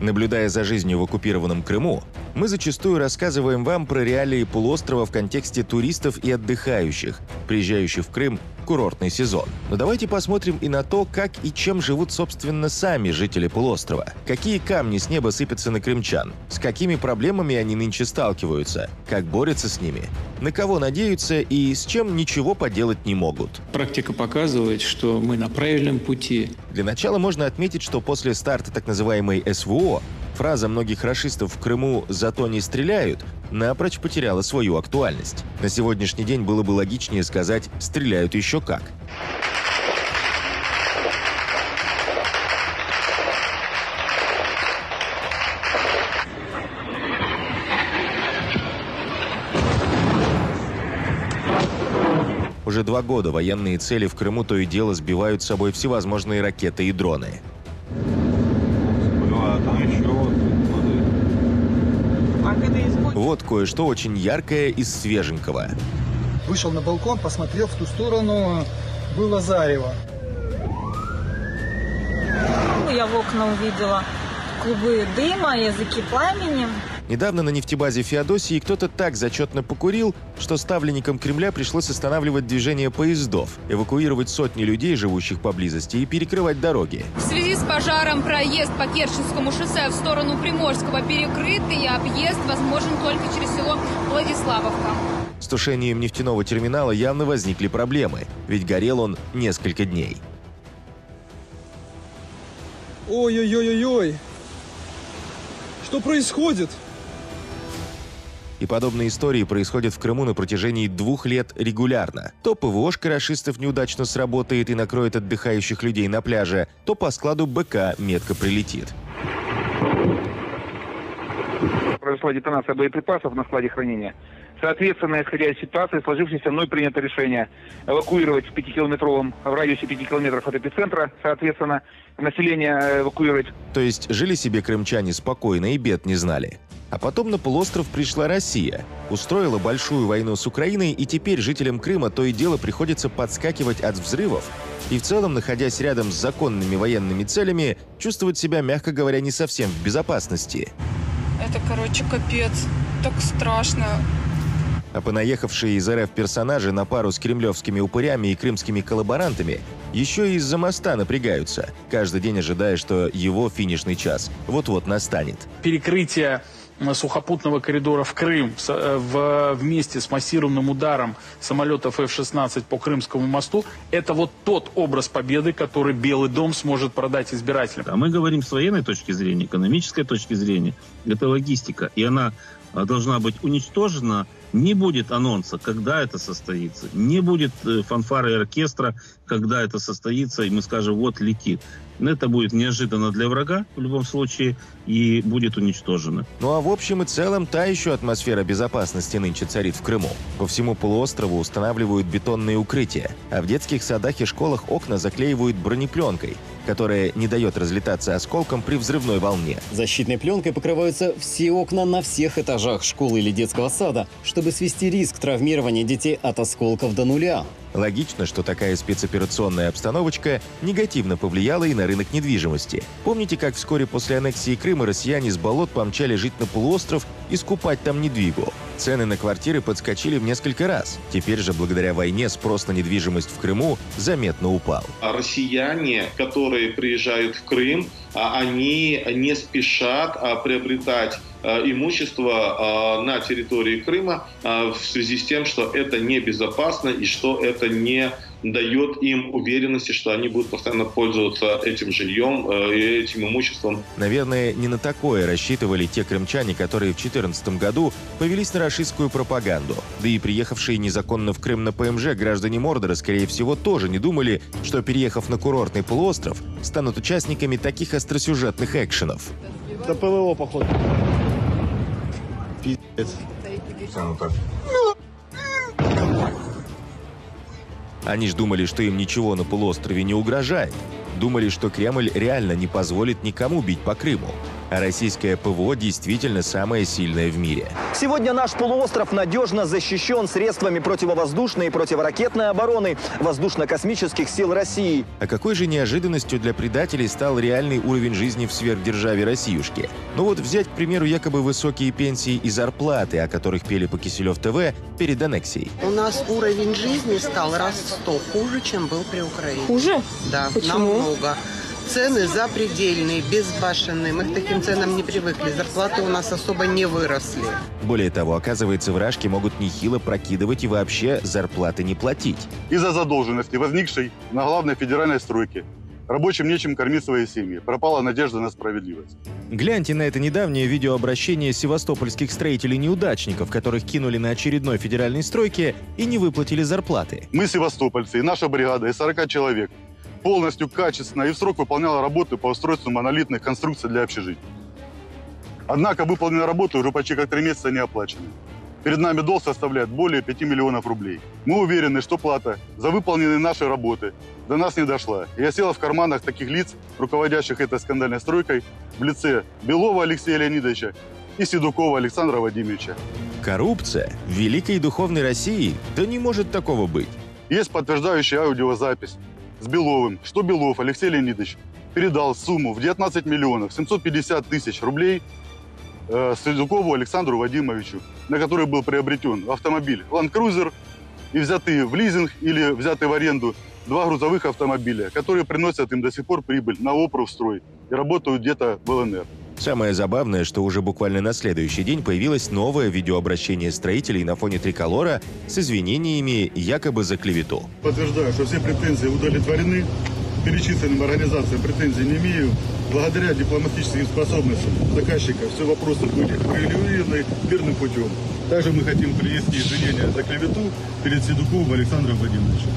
Наблюдая за жизнью в оккупированном Крыму, мы зачастую рассказываем вам про реалии полуострова в контексте туристов и отдыхающих, приезжающих в Крым в курортный сезон. Но давайте посмотрим и на то, как и чем живут, собственно, сами жители полуострова. Какие камни с неба сыпятся на крымчан, с какими проблемами они нынче сталкиваются, как борются с ними, на кого надеются и с чем ничего поделать не могут. Практика показывает, что мы на правильном пути. Для начала можно отметить, что после старта так называемой СВО фраза многих рашистов в Крыму «зато не стреляют» напрочь потеряла свою актуальность. На сегодняшний день было бы логичнее сказать «стреляют еще как». Уже два года военные цели в Крыму то и дело сбивают с собой всевозможные ракеты и дроны. А там еще вот, смотри. Вот кое-что очень яркое из свеженького. Вышел на балкон, посмотрел в ту сторону, было зарево. Я в окна увидела клубы дыма, языки пламени. Недавно на нефтебазе Феодосии кто-то так зачетно покурил, что ставленникам Кремля пришлось останавливать движение поездов, эвакуировать сотни людей, живущих поблизости, и перекрывать дороги. В связи с пожаром проезд по Керченскому шоссе в сторону Приморского перекрыт, и объезд возможен только через село Владиславовка. С тушением нефтяного терминала явно возникли проблемы, ведь горел он несколько дней. Ой-ой-ой-ой-ой. Что происходит? И подобные истории происходят в Крыму на протяжении двух лет регулярно. То ПВОшка рашистов неудачно сработает и накроет отдыхающих людей на пляже, то по складу БК метко прилетит. произошла детонация боеприпасов на складе хранения. Соответственно, исходя из ситуации, сложившейся мной принято решение эвакуировать в пятикилометровом в радиусе 5 километров от эпицентра, соответственно, население эвакуировать То есть жили себе крымчане спокойно и бед не знали. А потом на полуостров пришла Россия, устроила большую войну с Украиной, и теперь жителям Крыма то и дело приходится подскакивать от взрывов и в целом, находясь рядом с законными военными целями, чувствовать себя, мягко говоря, не совсем в безопасности. Это, короче, капец. Так страшно. А понаехавшие из РФ персонажи на пару с кремлевскими упырями и крымскими коллаборантами еще и из-за моста напрягаются, каждый день ожидая, что его финишный час вот-вот настанет. перекрытие сухопутного коридора в Крым э, в- вместе с массированным ударом самолетов F-16 по Крымскому мосту, это вот тот образ победы, который Белый дом сможет продать избирателям. А мы говорим с военной точки зрения, экономической точки зрения. Это логистика. И она а, должна быть уничтожена. Не будет анонса, когда это состоится. Не будет э, фанфары и оркестра, когда это состоится, и мы скажем, вот летит. Это будет неожиданно для врага в любом случае и будет уничтожено. Ну а в общем и целом та еще атмосфера безопасности нынче царит в Крыму. По всему полуострову устанавливают бетонные укрытия, а в детских садах и школах окна заклеивают бронепленкой, которая не дает разлетаться осколком при взрывной волне. Защитной пленкой покрываются все окна на всех этажах школы или детского сада, чтобы свести риск травмирования детей от осколков до нуля. Логично, что такая спецоперационная обстановочка негативно повлияла и на рынок недвижимости. Помните, как вскоре после аннексии Крыма россияне с болот помчали жить на полуостров и скупать там недвигу? Цены на квартиры подскочили в несколько раз. Теперь же, благодаря войне, спрос на недвижимость в Крыму заметно упал. А россияне, которые приезжают в Крым, а, они не спешат а, приобретать имущество на территории Крыма в связи с тем, что это небезопасно и что это не дает им уверенности, что они будут постоянно пользоваться этим жильем э, и этим имуществом. Наверное, не на такое рассчитывали те крымчане, которые в 2014 году повелись на рашистскую пропаганду. Да и приехавшие незаконно в Крым на ПМЖ граждане Мордора, скорее всего, тоже не думали, что, переехав на курортный полуостров, станут участниками таких остросюжетных экшенов. Это ПВО, походу. Они ж думали, что им ничего на полуострове не угрожает. Думали, что Кремль реально не позволит никому бить по Крыму. А российское ПВО действительно самое сильное в мире. Сегодня наш полуостров надежно защищен средствами противовоздушной и противоракетной обороны воздушно-космических сил России. А какой же неожиданностью для предателей стал реальный уровень жизни в сверхдержаве Россиюшки? Ну вот взять, к примеру, якобы высокие пенсии и зарплаты, о которых пели по Киселев ТВ перед аннексией. У нас уровень жизни стал раз в сто хуже, чем был при Украине. Хуже? Да, Почему? намного. Цены запредельные, безбашенные. Мы к таким ценам не привыкли. Зарплаты у нас особо не выросли. Более того, оказывается, вражки могут нехило прокидывать и вообще зарплаты не платить. Из-за задолженности, возникшей на главной федеральной стройке, рабочим нечем кормить свои семьи. Пропала надежда на справедливость. Гляньте на это недавнее видеообращение севастопольских строителей-неудачников, которых кинули на очередной федеральной стройке и не выплатили зарплаты. Мы, севастопольцы, и наша бригада из 40 человек полностью качественно и в срок выполняла работы по устройству монолитных конструкций для общежитий. Однако выполненные работы уже почти как три месяца не оплачены. Перед нами долг составляет более 5 миллионов рублей. Мы уверены, что плата за выполненные наши работы до нас не дошла. И я села в карманах таких лиц, руководящих этой скандальной стройкой, в лице Белова Алексея Леонидовича и Седукова Александра Владимировича. Коррупция в великой духовной России? Да не может такого быть. Есть подтверждающая аудиозапись с Беловым, что Белов Алексей Леонидович передал сумму в 19 миллионов 750 тысяч рублей э, Средукову Александру Вадимовичу, на который был приобретен автомобиль Land Cruiser и взятые в лизинг или взятые в аренду два грузовых автомобиля, которые приносят им до сих пор прибыль на строй и работают где-то в ЛНР. Самое забавное, что уже буквально на следующий день появилось новое видеообращение строителей на фоне триколора с извинениями якобы за клевету. Подтверждаю, что все претензии удовлетворены. Перечисленным организациям претензий не имею. Благодаря дипломатическим способностям заказчика все вопросы были проявлены мирным путем. Также мы хотим принести извинения за клевету перед Седуковым Александром Владимировичем.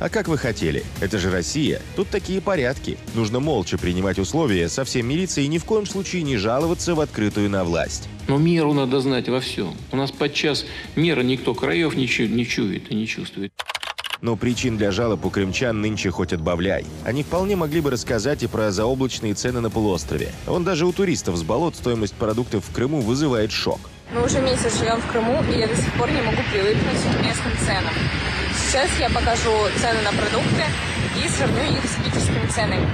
А как вы хотели? Это же Россия. Тут такие порядки. Нужно молча принимать условия, совсем мириться и ни в коем случае не жаловаться в открытую на власть. Но меру надо знать во всем. У нас подчас мера никто краев не, чу- не чует и не чувствует. Но причин для жалоб у крымчан нынче хоть отбавляй. Они вполне могли бы рассказать и про заоблачные цены на полуострове. Вон даже у туристов с болот стоимость продуктов в Крыму вызывает шок. Мы уже месяц живем в Крыму, и я до сих пор не могу привыкнуть к местным ценам. Сейчас я покажу цены на продукты и сравню их с питерскими ценами.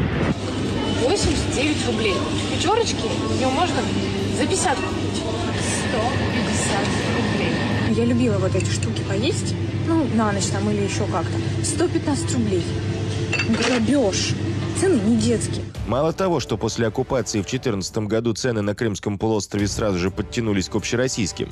89 рублей. Пятерочки ее можно за 50 купить. 150 рублей. Я любила вот эти штуки поесть, ну, на ночь там или еще как-то. 115 рублей. Грабеж. Цены не детские. Мало того, что после оккупации в 2014 году цены на Крымском полуострове сразу же подтянулись к общероссийским,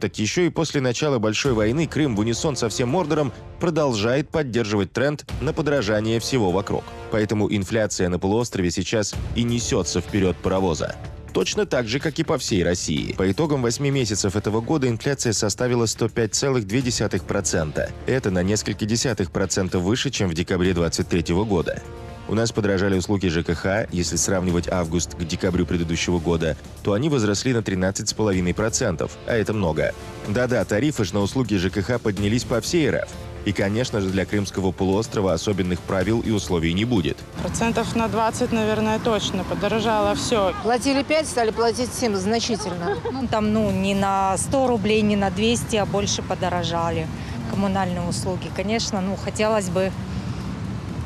так еще и после начала Большой войны Крым в унисон со всем Мордором продолжает поддерживать тренд на подражание всего вокруг. Поэтому инфляция на полуострове сейчас и несется вперед паровоза. Точно так же, как и по всей России. По итогам 8 месяцев этого года инфляция составила 105,2%. Это на несколько десятых процентов выше, чем в декабре 2023 года. У нас подорожали услуги ЖКХ, если сравнивать август к декабрю предыдущего года, то они возросли на 13,5%, а это много. Да-да, тарифы же на услуги ЖКХ поднялись по всей РФ. И, конечно же, для Крымского полуострова особенных правил и условий не будет. Процентов на 20, наверное, точно. Подорожало все. Платили 5, стали платить 7 значительно. Ну, там, ну, не на 100 рублей, не на 200, а больше подорожали коммунальные услуги. Конечно, ну, хотелось бы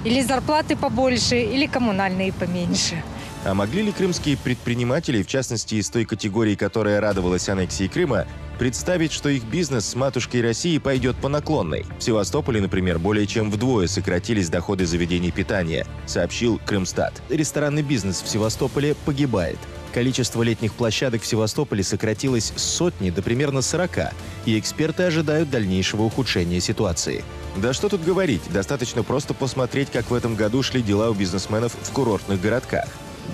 или зарплаты побольше, или коммунальные поменьше. А могли ли крымские предприниматели, в частности из той категории, которая радовалась аннексии Крыма, представить, что их бизнес с матушкой России пойдет по наклонной? В Севастополе, например, более чем вдвое сократились доходы заведений питания, сообщил Крымстат. Ресторанный бизнес в Севастополе погибает. Количество летних площадок в Севастополе сократилось с сотни до примерно 40, и эксперты ожидают дальнейшего ухудшения ситуации. Да что тут говорить, достаточно просто посмотреть, как в этом году шли дела у бизнесменов в курортных городках.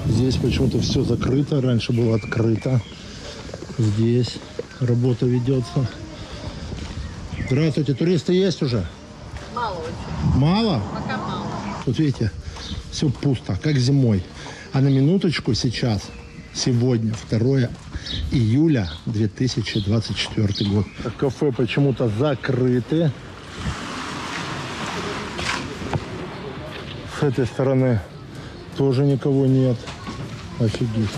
Здесь почему-то все закрыто, раньше было открыто. Здесь работа ведется. Здравствуйте, туристы есть уже? Мало очень. Мало? Пока мало. Тут видите, все пусто, как зимой. А на минуточку сейчас, сегодня, 2 июля 2024 год. Кафе почему-то закрыты. С этой стороны тоже никого нет. Офигеть.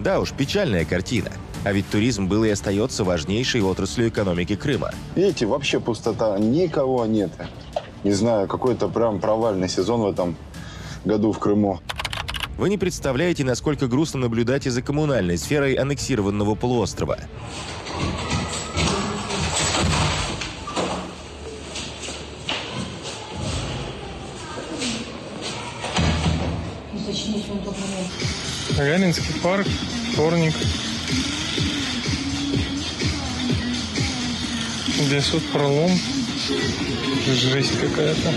Да уж, печальная картина. А ведь туризм был и остается важнейшей отраслью экономики Крыма. Видите, вообще пустота, никого нет. Не знаю, какой-то прям провальный сезон в этом году в Крыму. Вы не представляете, насколько грустно наблюдать и за коммунальной сферой аннексированного полуострова. Гагаринский парк, вторник. Здесь вот пролом. Жесть какая-то.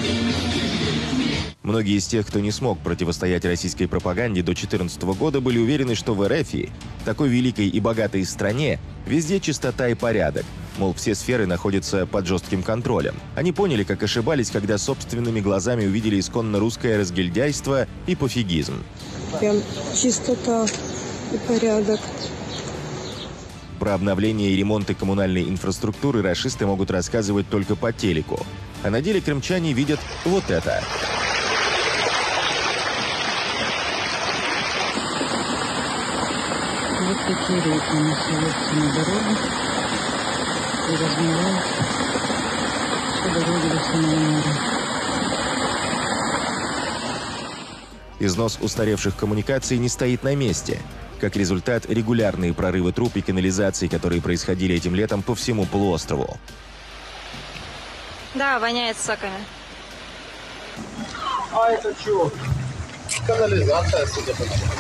Многие из тех, кто не смог противостоять российской пропаганде до 2014 года, были уверены, что в РФ, такой великой и богатой стране, везде чистота и порядок. Мол, все сферы находятся под жестким контролем. Они поняли, как ошибались, когда собственными глазами увидели исконно русское разгильдяйство и пофигизм. Прям чистота и порядок. Про обновление и ремонты коммунальной инфраструктуры расисты могут рассказывать только по телеку. А на деле крымчане видят вот это. Вот такие рейки находятся на дороге и размывают всю дорогу до самого моря. Износ устаревших коммуникаций не стоит на месте. Как результат, регулярные прорывы труб и канализации, которые происходили этим летом по всему полуострову. Да, воняет саками. А это что? Канализация, судя по всему.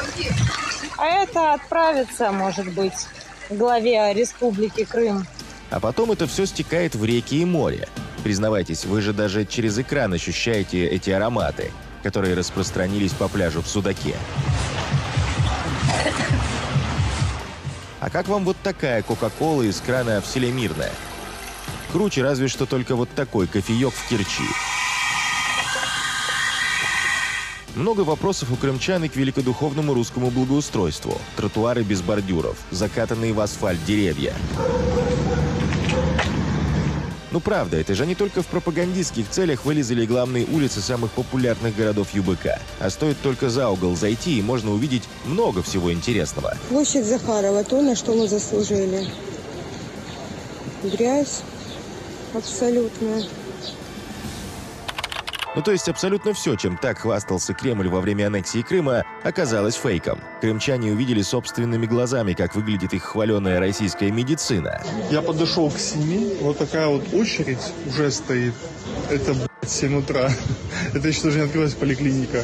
А это отправится, может быть, главе Республики Крым. А потом это все стекает в реки и море. Признавайтесь, вы же даже через экран ощущаете эти ароматы, которые распространились по пляжу в Судаке. А как вам вот такая Кока-Кола из крана в селе Мирное? Круче разве что только вот такой кофеек в Керчи. Много вопросов у крымчан и к великодуховному русскому благоустройству. Тротуары без бордюров, закатанные в асфальт деревья. Ну правда, это же не только в пропагандистских целях вылезали главные улицы самых популярных городов ЮБК. А стоит только за угол зайти, и можно увидеть много всего интересного. Площадь Захарова, то, на что мы заслужили. Грязь абсолютная. Ну то есть абсолютно все, чем так хвастался Кремль во время аннексии Крыма, оказалось фейком. Крымчане увидели собственными глазами, как выглядит их хваленая российская медицина. Я подошел к 7, вот такая вот очередь уже стоит. Это, блядь, 7 утра. Это еще даже не открылась поликлиника.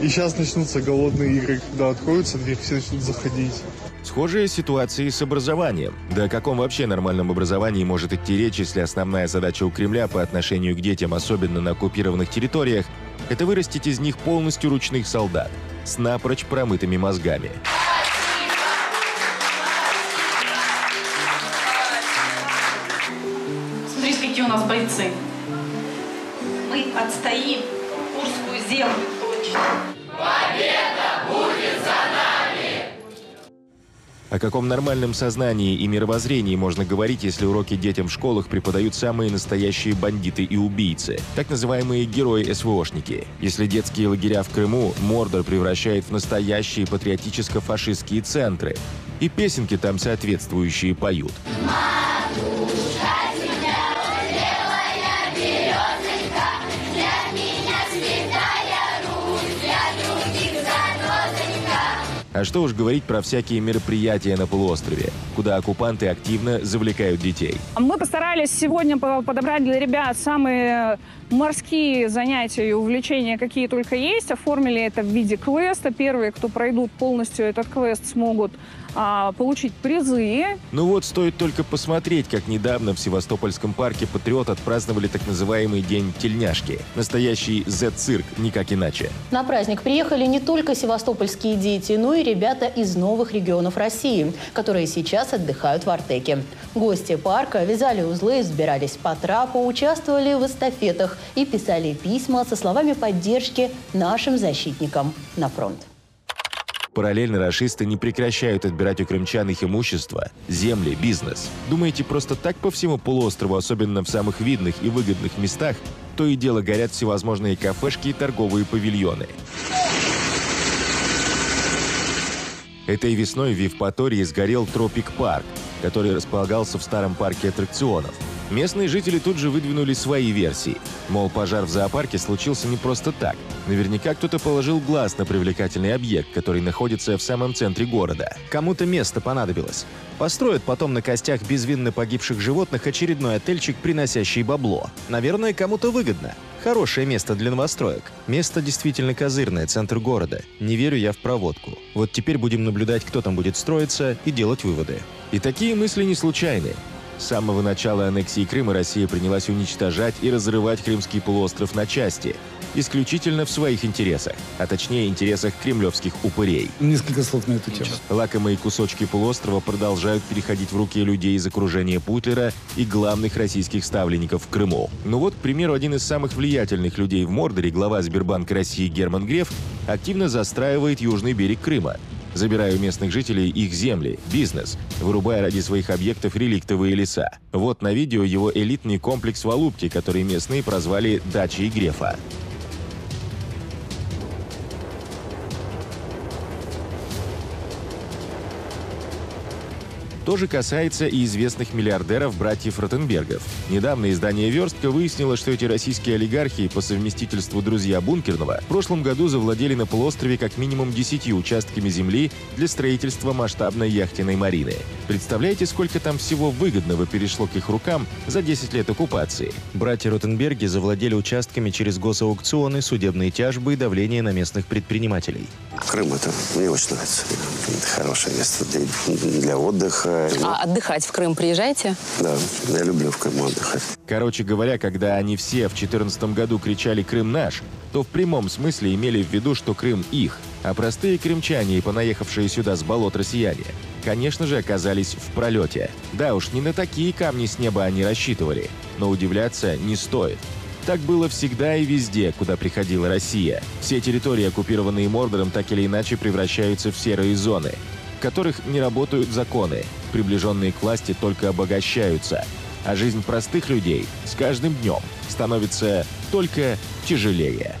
И сейчас начнутся голодные игры, когда откроются дверь, все начнут заходить. Схожая ситуация и с образованием. Да о каком вообще нормальном образовании может идти речь, если основная задача у Кремля по отношению к детям, особенно на оккупированных территориях, это вырастить из них полностью ручных солдат с напрочь промытыми мозгами. Смотрите, какие у нас бойцы. Мы отстоим О каком нормальном сознании и мировоззрении можно говорить, если уроки детям в школах преподают самые настоящие бандиты и убийцы, так называемые герои-СВОшники? Если детские лагеря в Крыму Мордор превращает в настоящие патриотическо-фашистские центры, и песенки там соответствующие поют. А что уж говорить про всякие мероприятия на полуострове, куда оккупанты активно завлекают детей. Мы постарались сегодня по- подобрать для ребят самые морские занятия и увлечения, какие только есть. Оформили это в виде квеста. Первые, кто пройдут полностью этот квест, смогут а, получить призы. Ну вот, стоит только посмотреть, как недавно в Севастопольском парке «Патриот» отпраздновали так называемый День тельняшки. Настоящий Z-цирк, никак иначе. На праздник приехали не только севастопольские дети, но и ребята из новых регионов России, которые сейчас отдыхают в Артеке. Гости парка вязали узлы, взбирались по трапу, участвовали в эстафетах и писали письма со словами поддержки нашим защитникам на фронт. Параллельно расисты не прекращают отбирать у крымчан их имущество, земли, бизнес. Думаете, просто так по всему полуострову, особенно в самых видных и выгодных местах, то и дело горят всевозможные кафешки и торговые павильоны? Этой весной в Евпатории сгорел Тропик Парк, который располагался в старом парке аттракционов. Местные жители тут же выдвинули свои версии. Мол, пожар в зоопарке случился не просто так. Наверняка кто-то положил глаз на привлекательный объект, который находится в самом центре города. Кому-то место понадобилось. Построят потом на костях безвинно погибших животных очередной отельчик, приносящий бабло. Наверное, кому-то выгодно. Хорошее место для новостроек. Место действительно козырное, центр города. Не верю я в проводку. Вот теперь будем наблюдать, кто там будет строиться, и делать выводы. И такие мысли не случайны. С самого начала аннексии Крыма Россия принялась уничтожать и разрывать Крымский полуостров на части, исключительно в своих интересах, а точнее интересах кремлевских упырей. Несколько слов на эту тему. Лакомые кусочки полуострова продолжают переходить в руки людей из окружения Путлера и главных российских ставленников в Крыму. Ну вот, к примеру, один из самых влиятельных людей в Мордоре, глава Сбербанка России Герман Греф, активно застраивает южный берег Крыма – забирая у местных жителей их земли, бизнес, вырубая ради своих объектов реликтовые леса. Вот на видео его элитный комплекс в Алупке, который местные прозвали «Дачей Грефа». То же касается и известных миллиардеров братьев Ротенбергов. Недавно издание «Верстка» выяснило, что эти российские олигархи по совместительству друзья Бункерного в прошлом году завладели на полуострове как минимум 10 участками земли для строительства масштабной яхтенной марины. Представляете, сколько там всего выгодного перешло к их рукам за 10 лет оккупации? Братья Ротенберги завладели участками через госаукционы, судебные тяжбы и давление на местных предпринимателей. Крым это мне очень нравится. Это хорошее место для, для отдыха. А отдыхать в Крым приезжаете? Да, я люблю в Крыму отдыхать. Короче говоря, когда они все в 2014 году кричали «Крым наш», то в прямом смысле имели в виду, что Крым их, а простые крымчане и понаехавшие сюда с болот россияне, конечно же, оказались в пролете. Да уж, не на такие камни с неба они рассчитывали, но удивляться не стоит. Так было всегда и везде, куда приходила Россия. Все территории, оккупированные Мордором, так или иначе превращаются в серые зоны, в которых не работают законы, приближенные к власти только обогащаются, а жизнь простых людей с каждым днем становится только тяжелее.